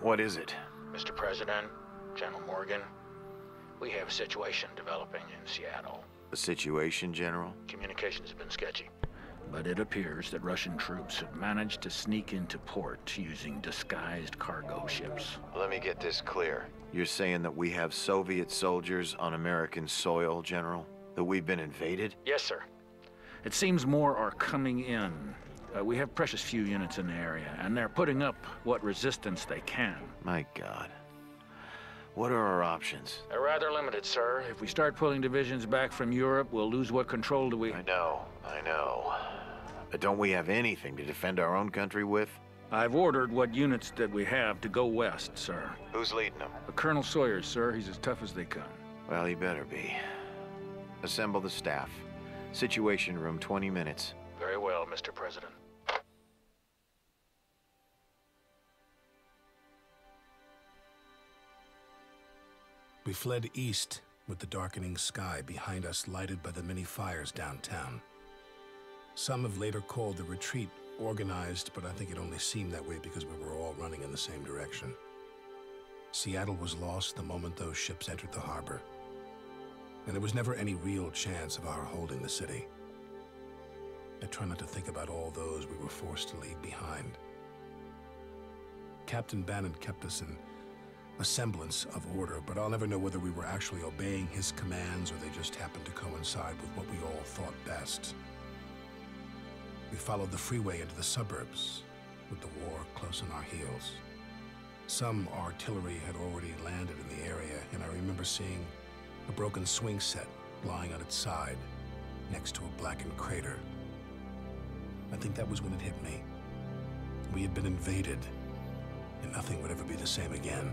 What is it? Mr. President, General Morgan, we have a situation developing in Seattle. A situation, General? Communications have been sketchy. But it appears that Russian troops have managed to sneak into port using disguised cargo ships. Let me get this clear. You're saying that we have Soviet soldiers on American soil, General? That we've been invaded? Yes, sir. It seems more are coming in. Uh, we have precious few units in the area, and they're putting up what resistance they can. My God. What are our options? They're rather limited, sir. If we start pulling divisions back from Europe, we'll lose what control do we... I know, I know. But don't we have anything to defend our own country with? I've ordered what units that we have to go west, sir. Who's leading them? Uh, Colonel Sawyer, sir. He's as tough as they come. Well, he better be. Assemble the staff. Situation room, 20 minutes. Very well, Mr. President. We fled east with the darkening sky behind us lighted by the many fires downtown. Some have later called the retreat organized, but I think it only seemed that way because we were all running in the same direction. Seattle was lost the moment those ships entered the harbor, and there was never any real chance of our holding the city. I try not to think about all those we were forced to leave behind. Captain Bannon kept us in a semblance of order, but I'll never know whether we were actually obeying his commands or they just happened to coincide with what we all thought best. We followed the freeway into the suburbs, with the war close on our heels. Some artillery had already landed in the area, and I remember seeing a broken swing set lying on its side, next to a blackened crater. I think that was when it hit me. We had been invaded, and nothing would ever be the same again.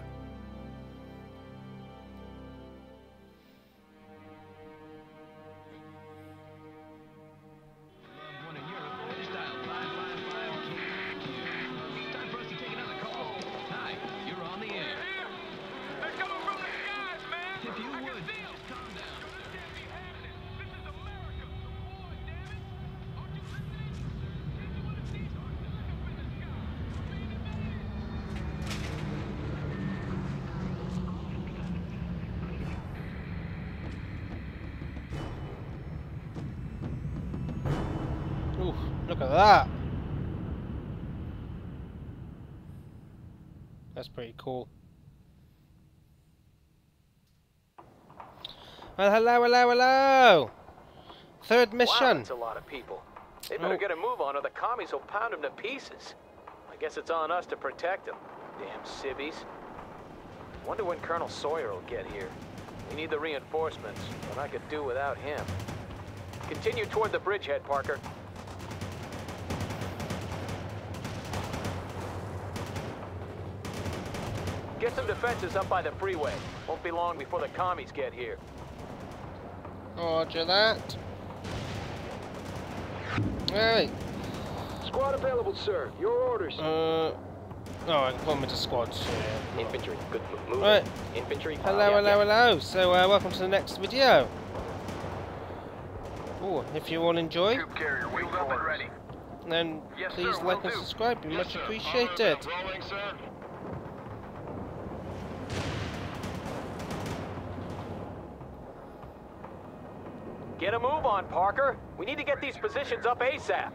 Look at that. That's pretty cool. Well, hello, hello, hello! Third mission. Wow, that's a lot of people. They better Oh. get a move on or the commies will pound them to pieces. I guess it's on us to protect them. Damn civvies. Wonder when Colonel Sawyer will get here. We need the reinforcements, but I could do without him. Continue toward the bridgehead, Parker. Get some defenses up by the freeway. Won't be long before the commies get here. Roger that. Alright. Squad available, sir. Your orders. Uh. Oh, I can put them into squads. Yeah. Infantry, good move. Right. Infantry. Hello, uh, hello, hello. So, uh, welcome to the next video. Oh, if you all enjoy, carrier, wheeled up and ready. then Yes, please will like and do. subscribe. Be much appreciated. Get a move on, Parker. We need to get these positions up ASAP.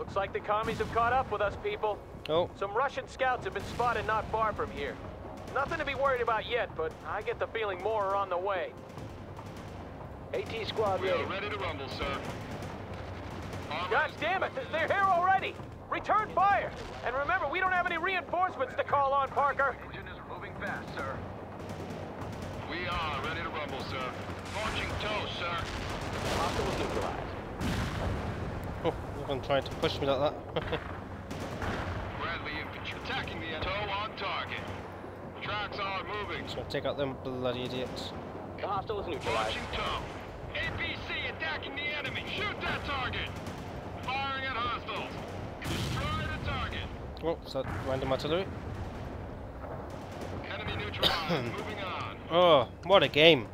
Looks like the commies have caught up with us, people. Oh, Some Russian scouts have been spotted not far from here. Nothing to be worried about yet, but I get the feeling more are on the way. AT squad ready. ready to rumble, sir. God damn it! They're here already! Return fire! And remember, we don't have any reinforcements to call on, Parker! Engine is moving fast, sir. We are ready to rumble, sir. Launching tow, sir. Hostiles neutralized. oh, I'm trying to push me like that. Bradley infantry attacking the tow on target. Tracks are moving. Just gonna take out them bloody idiots. The hostile is neutralized. Launching tow. APC attacking the enemy. Shoot that target. Firing at hostiles. Destroy the target. Oh, is that random artillery? Enemy neutralized. moving on. Oh, what a game.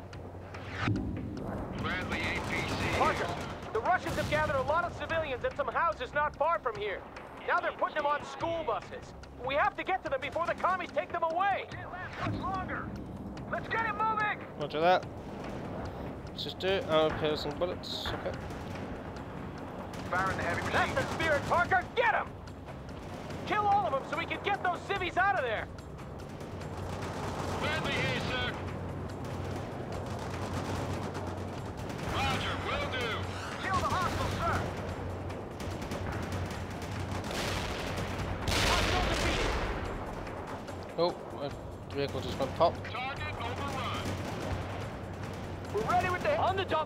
Bradley APC. Parker, the Russians Russians have gathered a lot of civilians at some houses not far from here. Now they're putting them on school buses. We have to get to them before the commies take them away. Can't last Much longer. Let's get it moving. Roger that. Let's just do it. Oh, okay, some bullets. Okay. Firing the heavy That's the spirit, Parker. Get them! Kill all of them so we can get those civvies out of there. Bradley vehicle just went pop. Target overrun. We're ready with the... On the! Kill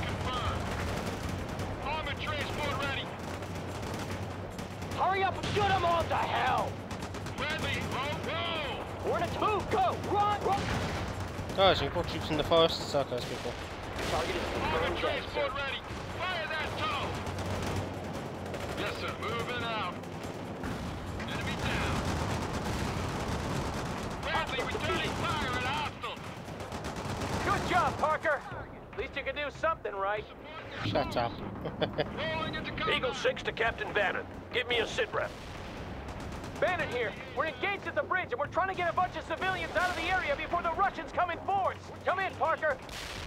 confirmed. Transport ready. Hurry up and shoot them all to hell! Bradley, roll, roll. We're in a two, go! Run! Run! Guys, you've got troops in the forest. Sarcas people. Target is sir. transport ready. Fire that tow. Yes, sir. Moving out. Enemy down. Bradley, returning fire at hostile. Good job, Parker! At least you can do something right. Shut up. Rolling into combat. Eagle 6 to Captain Bannon. Give me a sit rep. Bannon here. We're engaged at the bridge and we're trying to get a bunch of civilians out of the area before the Russians come in force. Come in, Parker.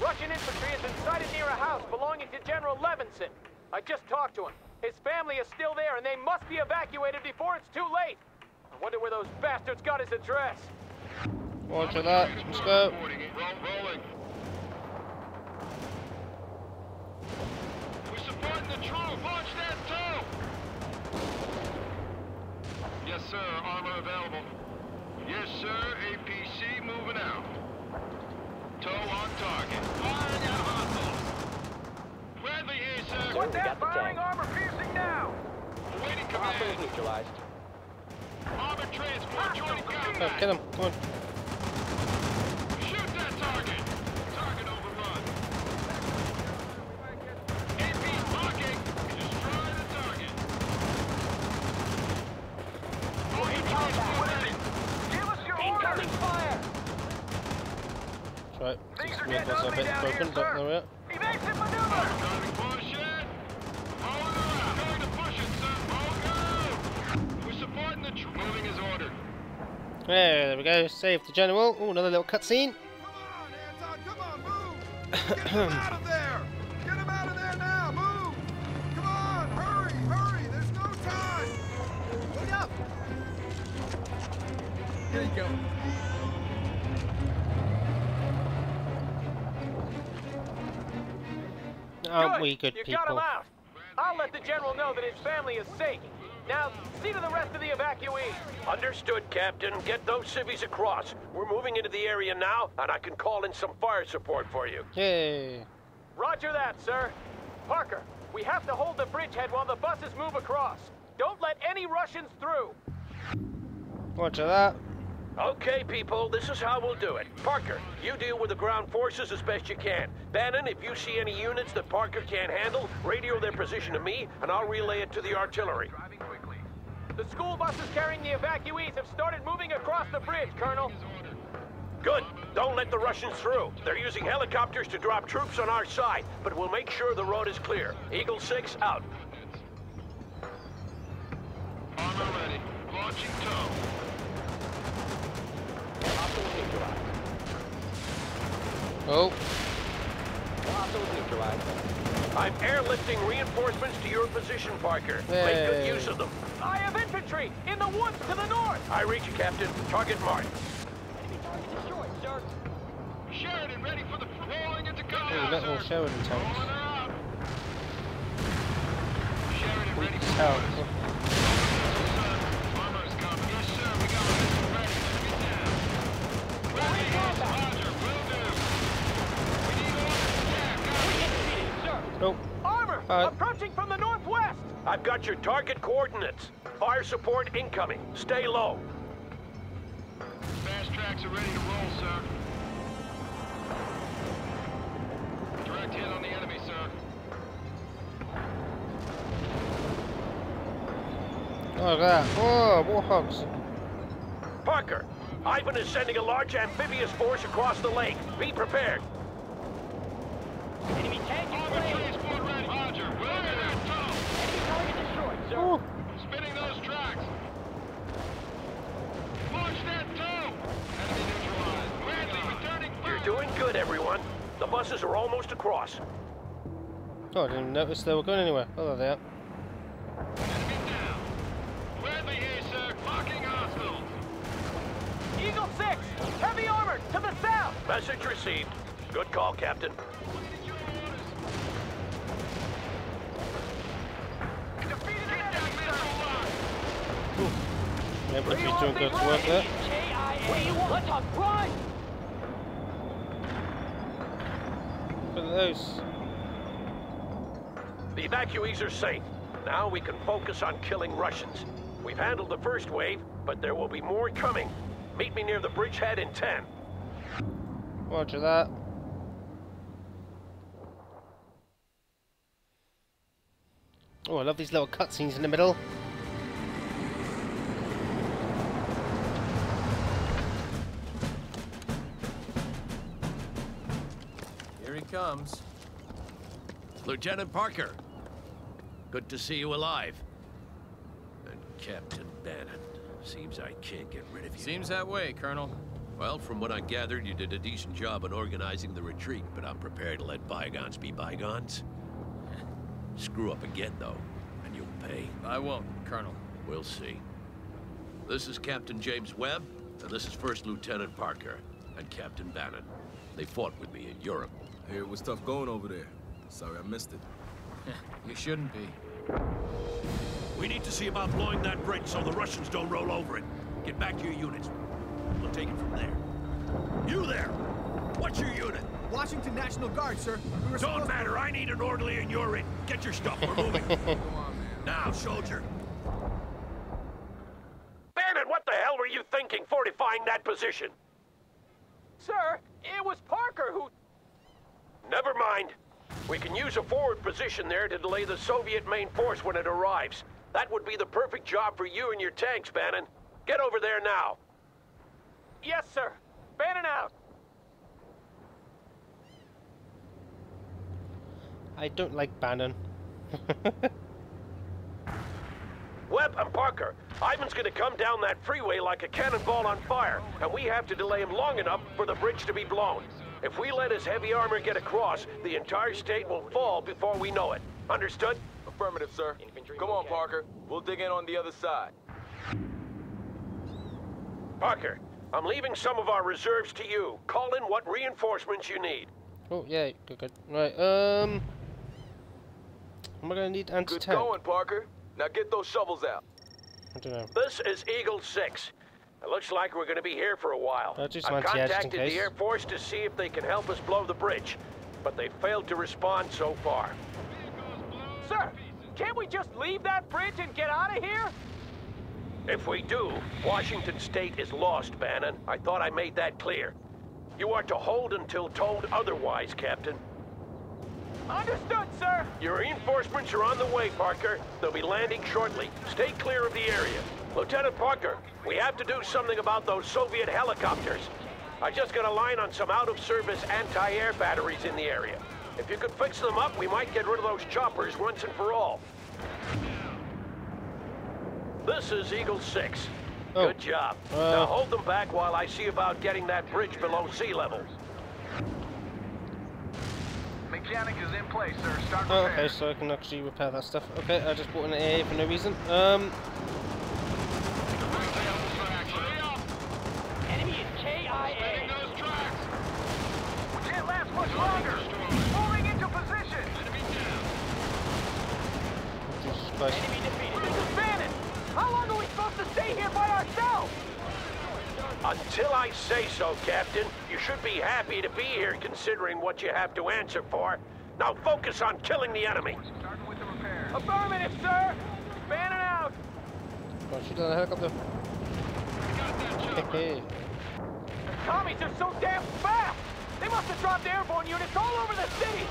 Russian infantry has been sighted near a house belonging to General Levinson. I just talked to him. His family is still there and they must be evacuated before it's too late. I wonder where those bastards got his address. Roger that. Let's go. Reporting it. Roll, rolling. We're supporting the troop. Launch that tow. Yes, sir. Armor available. Yes, sir. APC moving out. Tow on target. Firing at hostile. Bradley here, sir. What's that firing armor piercing now. Awaiting command. neutralized. Armored transport joining Oh, combat. kill him. Come on. Shoot that target! Target overrun. AP blocking. Destroy the target. Armored transport ready. Give us your order. fire! Right. Things are getting ugly down here, broken, but sir. there we are. Evasive maneuver. Driving bullshit. Rolling around. Going to push it, sir. Oh, go. We're supporting the troop. Moving as ordered. There we go. Save the general. Oh, another little cutscene. Come on, Anton, come on, move! Get him out of there! Get him out of there now, move! Come on, hurry, hurry, there's no time! Look up! Here you go. Aren't we good you got him people? out. I'll let the general know that his family is safe. Now, see to the rest of the evacuees. Understood, Captain. Get those civvies across. We're moving into the area now, and I can call in some fire support for you. Yay. Roger that, sir. Parker, we have to hold the bridgehead while the buses move across. Don't let any Russians through. Roger that. Okay, people, this is how we'll do it. Parker, you deal with the ground forces as best you can. Bannon, if you see any units that Parker can't handle, radio their position to me, and I'll relay it to the artillery. The school buses carrying the evacuees have started moving across the bridge, Colonel. Good. Don't let the Russians through. They're using helicopters to drop troops on our side, but we'll make sure the road is clear. Eagle 6, out. Armor ready. Launching tow. Oh, I'm airlifting reinforcements to your position, Parker. Make good use of them. I have infantry in the woods to the north. I reach you, Captain. Target marked. Sheridan ready for the rolling into oh combat, little sir. Sheridan Rolling tanks. her out. Sheridan ready Weak for as hell. orders. Armor's coming. Yes, sir. We got one ready. Enemy down. Ready, yes, Roger. Will do. We need orders. Yeah, got it. Oh, Armor, Uh, approaching from the northwest. I've got your target coordinates. Fire support incoming. Stay low. Fast tracks are ready to roll, sir. Direct hit on the enemy, sir. look at that. Oh, warthogs. Parker, Ivan is sending a large amphibious force across the lake. Be prepared. Enemy losses are almost across. Oh, I didn't even notice they were going anywhere. Oh, there they are. Enemy down. Bradley here, sir. Locking hostiles. Eagle 6! Heavy armor! To the south! Message received. Good call, Captain. Defeated an enemy, sir. Everybody's doing good work there. What do you want? Let's run! The evacuees are safe. Now we can focus on killing Russians. We've handled the first wave, but there will be more coming. Meet me near the bridgehead in 10. Roger that. Oh, I love these little cutscenes in the middle. Comes. Lieutenant Parker. Good to see you alive. And Captain Bannon. Seems I can't get rid of you. Seems that way, Colonel. Well, from what I gathered, you did a decent job in organizing the retreat, but I'm prepared to let bygones be bygones. Screw up again, though, and you'll pay. I won't, Colonel. We'll see. This is Captain James Webb, and this is First Lieutenant Parker, and Captain Bannon. They fought with me in Europe. I hear it was tough going over there. Sorry I missed it. You shouldn't be. We need to see about blowing that bridge so the Russians don't roll over it. Get back to your units. We'll take it from there. You there! What's your unit? Washington National Guard, sir. We were Don't matter. I need an orderly and you're in. Get your stuff. We're moving. now, soldier. Bannon, what the hell were you thinking fortifying that position? Sir, it was Parker who... Never mind. We can use a forward position there to delay the Soviet main force when it arrives. That would be the perfect job for you and your tanks, Bannon. Get over there now. Yes, sir. Bannon out. I don't like Bannon. Webb and Parker, Ivan's gonna come down that freeway like a cannonball on fire, and we have to delay him long enough for the bridge to be blown. If we let his heavy armor get across, the entire state will fall before we know it. Understood? Affirmative, sir. Come on, Parker. We'll dig in on the other side. Parker, I'm leaving some of our reserves to you. Call in what reinforcements you need. Oh, yeah, good, good. Right, um... Am I gonna need Good anti-tank? Good going, Parker. Now get those shovels out. I don't know. This is Eagle 6. It looks like we're going to be here for a while. I'll do some I've anti-edge just in contacted the. Air Force to see if they can help us blow the bridge, but they failed to respond so far. Sir, can't we just leave that bridge and get out of here? If we do, Washington State is lost, Bannon. I thought I made that clear. You are to hold until told otherwise, Captain. Understood, sir. Your reinforcements are on the way, Parker. They'll be landing shortly. Stay clear of the area. Lieutenant Parker, we have to do something about those Soviet helicopters. I just got a line on some out-of-service anti-air batteries in the area. If you could fix them up, we might get rid of those choppers once and for all. This is Eagle 6. Oh. Good job. Uh. now hold them back while I see about getting that bridge below sea level. Mechanic is in place, sir. Start Oh, okay, so I can actually repair that stuff. Okay, I just bought an AA for no reason. Um, Enemy is KIA. those tracks. We can't last much longer. Moving into position. Jesus Christ. Enemy defeated. This is Bannon. How long are we supposed stay here by ourselves? Until I say so, Captain, you should be happy to be here considering what you have to answer for. Now focus on killing the enemy. The. Affirmative, sir. Bannon out. Oh, shoot down a helicopter. Hey, The commies are so damn fast. They must have dropped airborne units all over the city.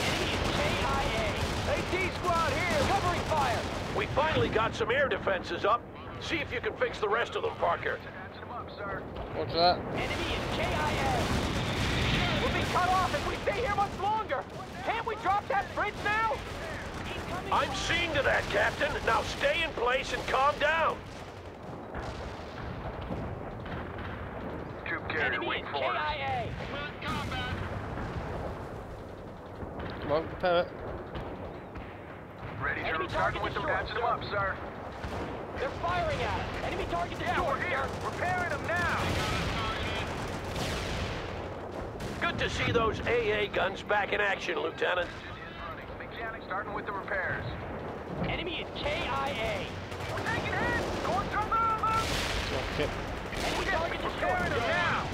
Enemy is KIA. AT squad here, covering fire. We finally got some air defenses up. See if you can fix the rest of them, Parker. Patching them up, sir. Watch that. Enemy is KIA. We'll be cut off if we stay here much longer. Can't we drop that bridge now? I'm seeing to that, Captain. Now stay in place and calm down. Troop carrier waiting for us. KIA. Come on, prepare it. Ready to Enemy start target with the destroyed, them sir. up, sir. They're firing at us. Enemy target Yeah, destroyed, we're here. sir. Repairing them now. Good to see those AA guns back in action, Lieutenant. Mechanic starting with the repairs. Enemy is KIA. We're taking hits. Going through the Okay. Enemy target destroyed, Repairing them sir. now.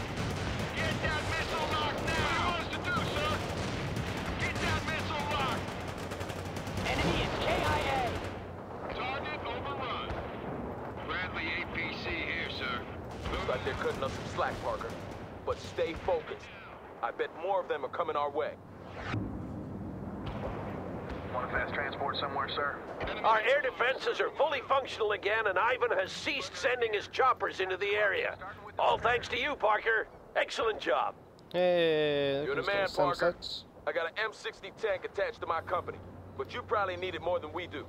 Get that missile locked now. What do you want us to do, sir? Get that missile locked. Enemy is KIA. Target overrun. Bradley APC here, sir. Looks like they're cutting us some slack, Parker. But stay focused. I bet more of them are coming our way. Want a fast transport somewhere, sir? Our air defenses are fully functional again, and Ivan has ceased sending his choppers into the area. All thanks to you, Parker. Excellent job. Hey, You're the man, Parker. sense. I got an M60 tank attached to my company, but you probably need it more than we do.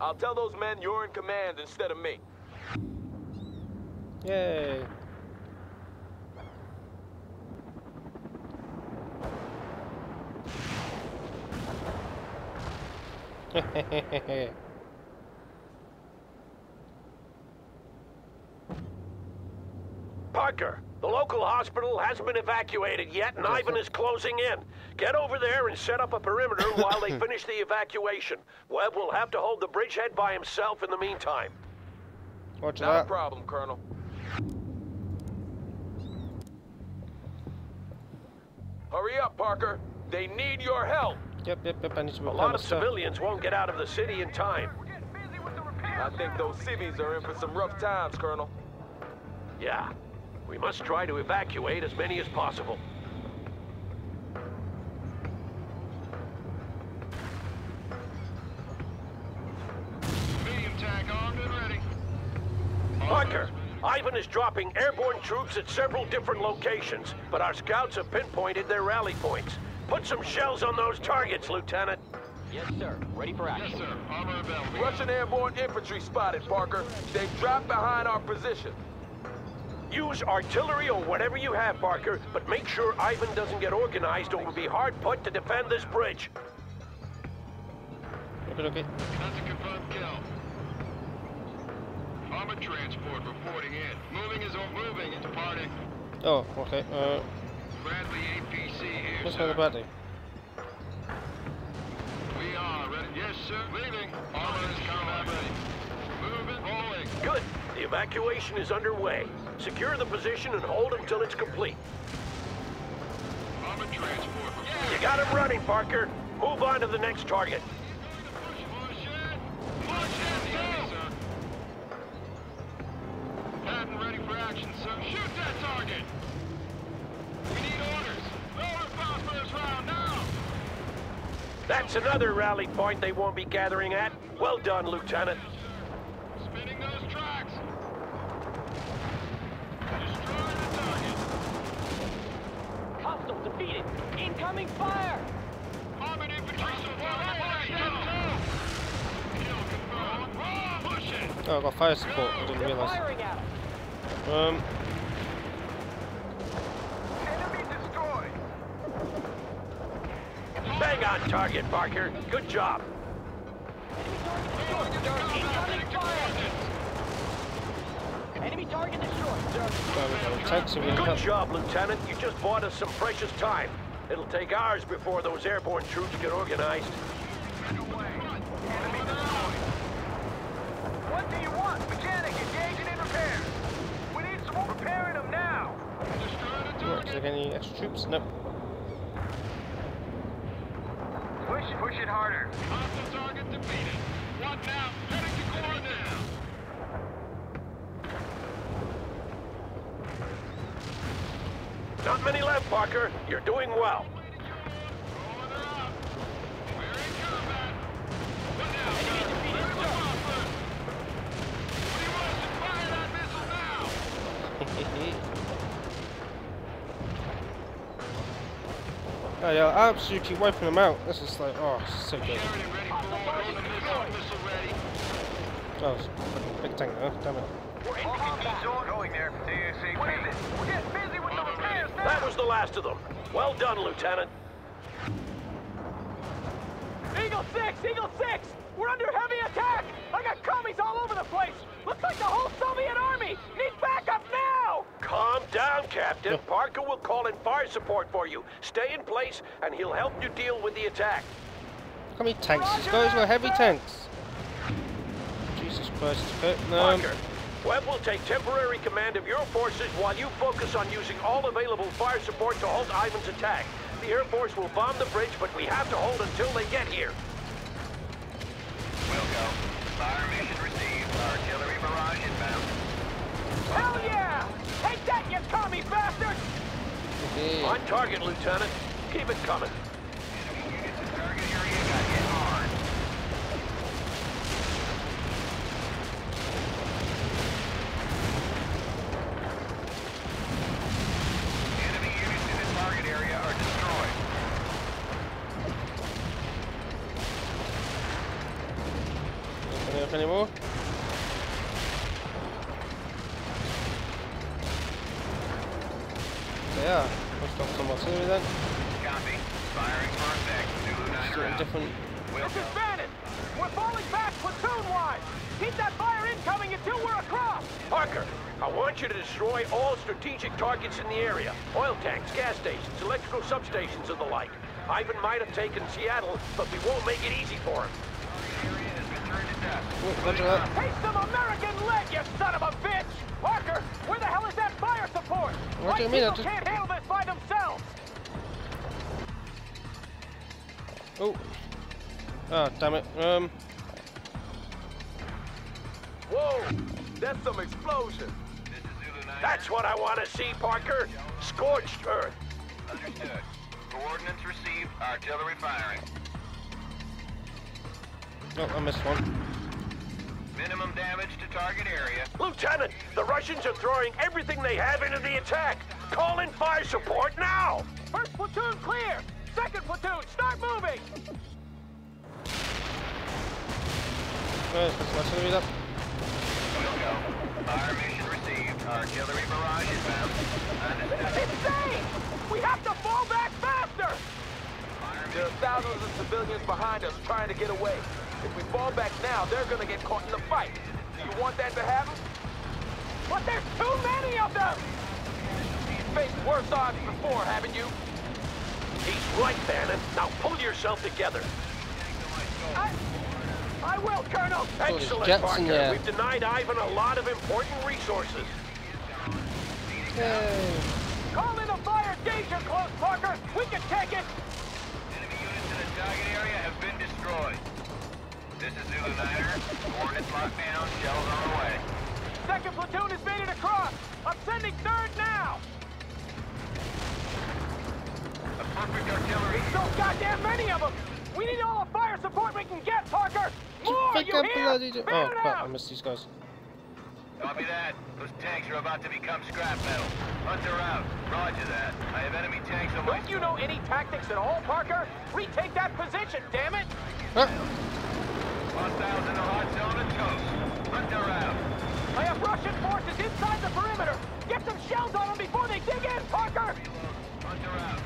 I'll tell those men you're in command instead of me. Yay. Parker, the local hospital hasn't been evacuated yet, and Ivan is closing in. Get over there and set up a perimeter while they finish the evacuation. Webb will have to hold the bridgehead by himself in the meantime. Watch Not a problem, Colonel. Hurry up, Parker. They need your help. Yep, yep, yep. I need to A lot of stuff. civilians won't get out of the city in time. I think those civvies are in for some rough times, Colonel. Yeah, we must try to evacuate as many as possible. Medium tank armed and ready. Parker, Ivan is dropping airborne troops at several different locations, but our scouts have pinpointed their rally points. Put some shells on those targets, Lieutenant. Yes, sir. Ready for action. Yes, sir. Armor available. Russian airborne infantry spotted, Parker. They've dropped behind our position. Use artillery or whatever you have, Parker, but make sure Ivan doesn't get organized or we'll be hard put to defend this bridge. Okay, okay. That's a confirmed kill. Armored transport reporting in. Moving is on moving. It's departing. Oh, okay. Uh, Bradley APC here, what's sir. my body? We are ready. Yes, sir. Leaving. Armor is combat ready. Moving. Rolling. Good. The evacuation is underway. Secure the position and hold until it's complete. Armored transport reporting. You got him running, Parker. Move on to the next target. Another rally point they won't be gathering at. Well done, Lieutenant. Spinning those tracks. Destroy. Hostile defeated. Incoming fire. Armored infantry support. Kill confirmed. Push it. Oh, I got fire support. I didn't realize. firing at us. Um, Bang on target, Parker. Good job. Enemy target destroyed, sir. Incoming fire. Enemy target destroyed, sir. there we go. Tanks are really Good job, Lieutenant. You just bought us some precious time. It'll take hours before those airborne troops get organized. What do you want? Mechanic, engaging in repairs. We need some repairing them now. Right, is there any extra troops? Nope. Push, push it harder. Hostile target defeated. What now? Heading to core now. Not many left, Parker. You're doing well. Rolling her up. We're in combat. What now, sir? Where's the phosphorus? What do you want us to fire that missile now? Oh yeah, I absolutely keep wiping them out. This is like, oh, so good. Sheridan ready for order. Missile, missile ready. Oh, it's a fucking big tank though. Damn it. We're in combat. Going there. ASAP. What is it? We're getting busy with the repairs. That was the last of them. Well done, Lieutenant. Eagle 6! Eagle 6! We're under heavy attack! I got commies all over the place! Looks like the whole Soviet army! Need backup now! Calm down, Captain. Parker will call in fire support for you. Stay in place, and he'll help you deal with the attack. How many tanks? These guys were heavy tanks. Jesus Christ. Okay, um, Parker, Webb will take temporary command of your forces while you focus on using all available fire support to halt Ivan's attack. The Air Force will bomb the bridge, but we have to hold until they get here. We'll go. Fire mission received. Artillery barrage inbound. Hell yeah! Take that, you commie bastard! On target, Lieutenant. Keep it coming. Enemy units in target area got hit hard. Enemy units in the target area are destroyed. Open it up anymore? Yeah, pushed off some artillery then. Copy. Firing for effect. Zulu 9 Sort of around. different. This is Bannon! We're falling back platoon-wise! Keep that fire incoming until we're across! Parker, I want you to destroy all strategic targets in the area. Oil tanks, gas stations, electrical substations, and the like. Ivan might have taken Seattle, but we won't make it easy for him. Area has been turned to dust. Oh, roger that. Taste some American lead, you son of a bitch! Parker, where the hell is that fire support? What do you My mean? I just- can't handle this by themselves! Oh. Ah, damn it. Um, Whoa! That's some explosion. This is Zulu 9. That's what I want to see, Parker. Scorched earth. Understood. Coordinates received. Artillery firing. oh, I missed one. Minimum damage to target area. Lieutenant, the Russians are throwing everything they have into the attack. Call in fire support now. First platoon clear! Second platoon, start moving! Right, let's artillery up. Fire mission received. Artillery barrage inbound. Understood. Insane! We have to fall back faster! There are thousands of civilians behind us trying to get away. If we fall back now, they're gonna get caught in the fight. Do you want that to happen? But there's too many of them! You've faced worse odds before, haven't you? He's right, Bannon. Now pull yourself together. I... I will, Colonel! Excellent, Parker. We've denied Ivan a lot of important resources. Yay. Call in a fire danger close, Parker! We can take it! Enemy units in the target area have been destroyed. This is Zulu Niner. Coordinates locked down. Shells on the way. Second platoon has made it across! I'm sending third now! A perfect artillery. So goddamn many of them! We need all the fire support we can get, Parker! More, Think you I'm hear? bloody. Oh it crap! I missed these guys. Copy that. Those tanks are about to become scrap metal. Hunter out. Roger that. I have enemy tanks on my... Don't you know any tactics at all, Parker? Retake that position, damn it! Ah, Hostiles in the hot zone and toast. Hunter out. I have Russian forces inside the perimeter! Get some shells on them before they dig in, Parker! Hunter out.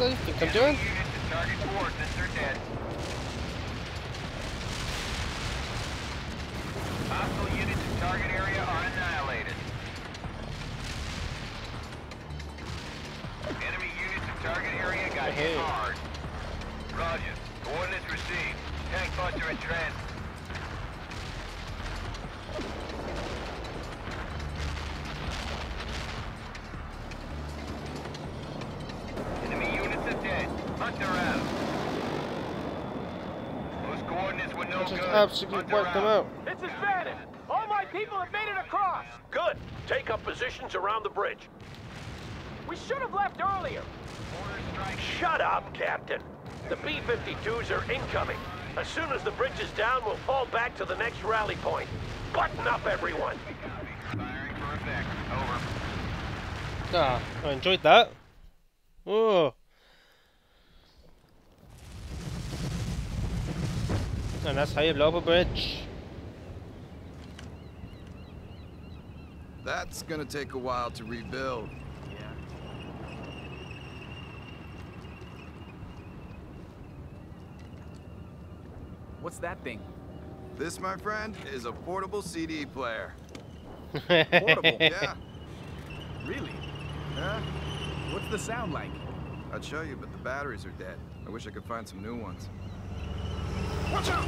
what do you think I'm doing? Units to target coordinates are dead. Hostile units in target area are annihilated. Enemy units in target area got hit hard. Roger. Coordinates received. Tank buster in transit. Enemy units are dead. Hunter out. Those coordinates were no just good. absolutely Hunter wiped them out. This is Bannon! All my people have made it across! Good. Take up positions around the bridge. We should have left earlier! Shut up, Captain. The B-52s are incoming. As soon as the bridge is down, we'll fall back to the next rally point. Button up, everyone. Firing for effect. Over. Ah, I enjoyed that. Oh. And that's how you blow up a bridge. That's gonna take a while to rebuild. What's that thing? This, my friend, is a portable CD player. Portable? yeah. Really? Yeah? What's the sound like? I'd show you, but the batteries are dead. I wish I could find some new ones. Watch out!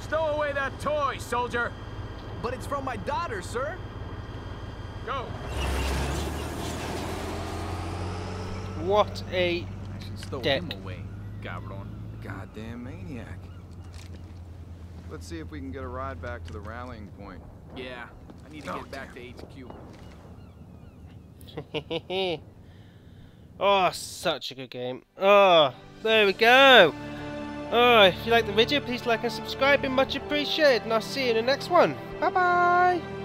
Stow away that toy, soldier! But it's from my daughter, sir! Go! What a I should stow dick. him away, cabron. Goddamn maniac. Let's see if we can get a ride back to the rallying point. Yeah, I need to Oh, get back to HQ. oh, such a good game. Oh, there we go. Oh, if you like the video, please like and subscribe. Be much appreciated. And I'll see you in the next one. Bye bye.